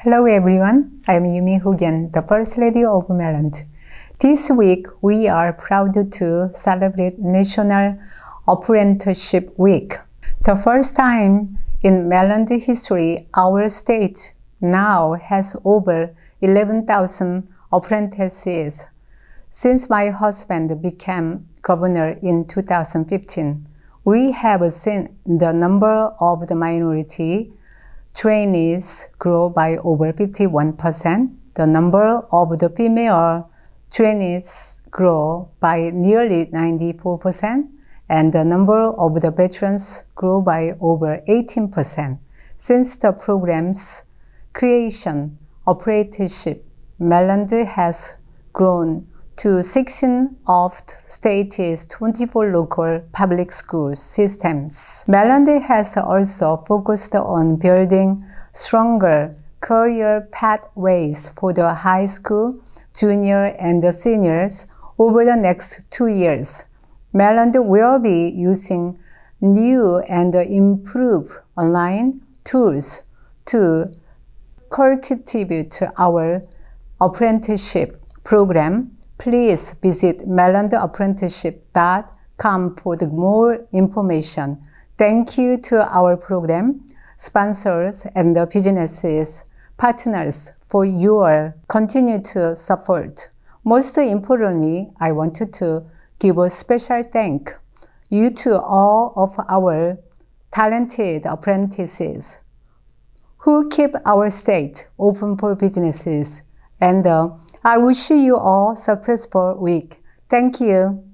Hello everyone, I am Yumi Hogan, the First Lady of Maryland. This week we are proud to celebrate National Apprenticeship Week. The first time in Maryland history, our state now has over 11,000 apprentices. Since my husband became governor in 2015, we have seen the number of the minority trainees grow by over 51%. The number of the female trainees grow by nearly 94%, and the number of the veterans grew by over 18%. Since the program's creation, apprenticeship, Maryland has grown to 16 of the state's 24 local public school systems. Maryland has also focused on building stronger career pathways for the high school, junior, and seniors over the next two years. Maryland will be using new and improved online tools to cultivate our apprenticeship program please visit marylandapprenticeship.com for more information. Thank you to our program sponsors and the businesses partners for your continued support. Most importantly, I wanted to give a special thank you to all of our talented apprentices who keep our state open for businesses and I wish you all successful week. Thank you.